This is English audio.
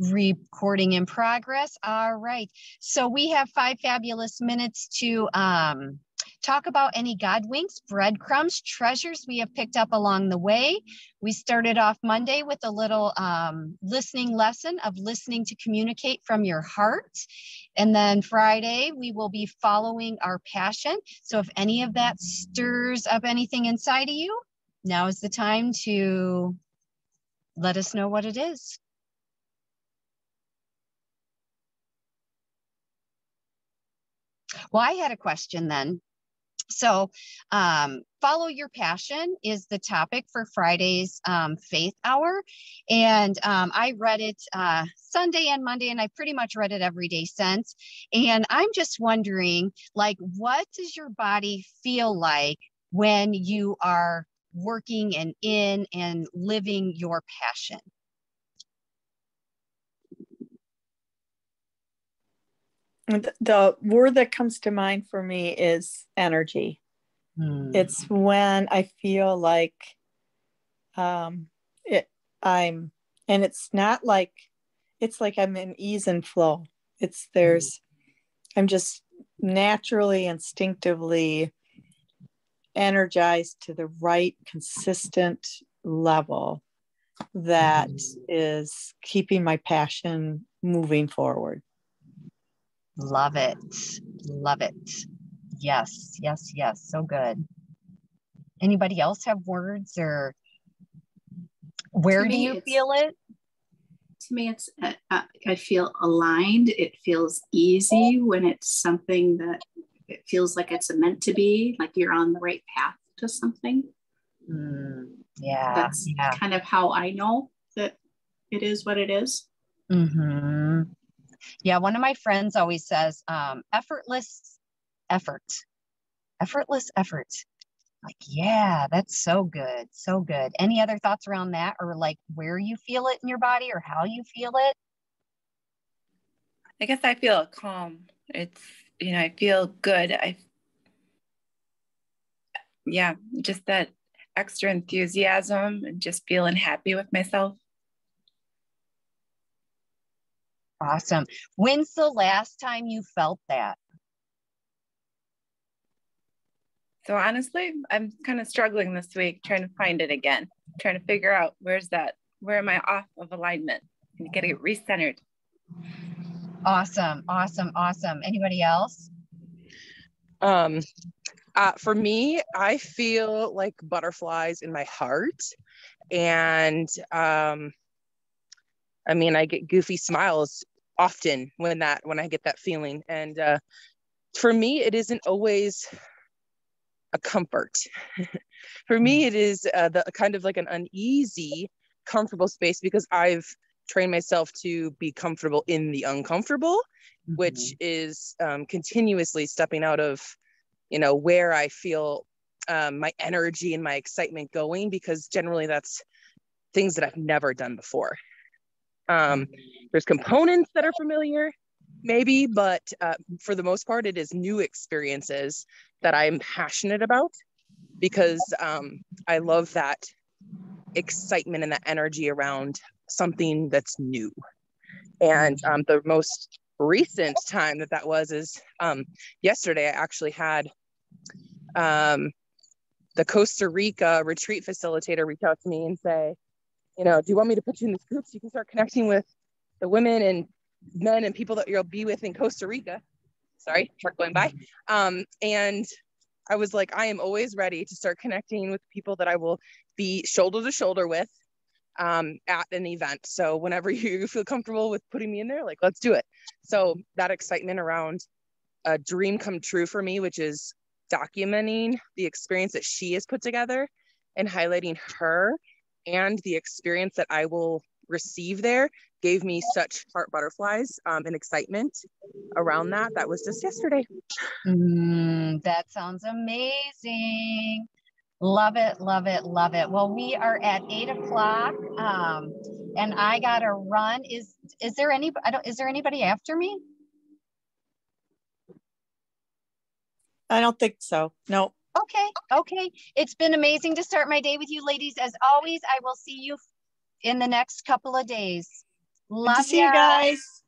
Recording in progress. All right. So we have five fabulous minutes to um, talk about any God winks, breadcrumbs, treasures we have picked up along the way. We started off Monday with a little um, listening lesson of listening to communicate from your heart. And then Friday, we will be following our passion. So if any of that stirs up anything inside of you, now is the time to let us know what it is. Well, I had a question then. So, um, follow your passion is the topic for Friday's um, faith hour. And um, I read it uh, Sunday and Monday, and I pretty much read it every day since. And I'm just wondering, like, what does your body feel like when you are working and in and living your passion? The word that comes to mind for me is energy. Hmm. It's when I feel like um, it, I'm, and it's not like, it's like I'm in ease and flow. It's there's, I'm just naturally, instinctively energized to the right, consistent level that hmm. is keeping my passion moving forward. Love it. Love it. Yes, yes, yes. So good. Anybody else have words or where do you feel it? To me, it's, uh, I feel aligned. It feels easy when it's something that it feels like it's meant to be, like you're on the right path to something. Mm, yeah. That's yeah. kind of how I know that it is what it is. Mm-hmm. Yeah, one of my friends always says, um, effortless effort, effortless effort. Like, yeah, that's so good. So good. Any other thoughts around that or like where you feel it in your body or how you feel it? I guess I feel calm. It's, you know, I feel good. I, yeah, just that extra enthusiasm and just feeling happy with myself. Awesome. When's the last time you felt that? So honestly, I'm kind of struggling this week trying to find it again, trying to figure out where's that, where am I off of alignment and get it recentered. Awesome, awesome, awesome. Anybody else? Um, uh, for me, I feel like butterflies in my heart, and um, I mean, I get goofy smiles often when that when I get that feeling. And uh, for me, it isn't always a comfort. for me, mm. it is uh, the kind of like an uneasy, comfortable space because I've trained myself to be comfortable in the uncomfortable, mm-hmm. which is um, continuously stepping out of, you know, where I feel um, my energy and my excitement going because generally that's things that I've never done before. Um, there's components that are familiar, maybe, but uh, for the most part, it is new experiences that I'm passionate about because um, I love that excitement and that energy around something that's new. And um, the most recent time that that was is um, yesterday. I actually had um, the Costa Rica retreat facilitator reach out to me and say, you know, do you want me to put you in this group so you can start connecting with the women and men and people that you'll be with in Costa Rica? Sorry, truck going by. Um, and I was like, I am always ready to start connecting with people that I will be shoulder to shoulder with um, at an event. So whenever you feel comfortable with putting me in there, like, let's do it. So that excitement around a dream come true for me, which is documenting the experience that she has put together and highlighting her and the experience that I will receive there gave me such heart butterflies um, and excitement around that. That was just yesterday. Mm, that sounds amazing. Love it, love it, love it. Well, we are at eight o'clock, um, and I got to run. Is is there any? I don't. Is there anybody after me? I don't think so. No. Okay, okay. It's been amazing to start my day with you ladies. As always, I will see you in the next couple of days. Love Good to see ya. you guys.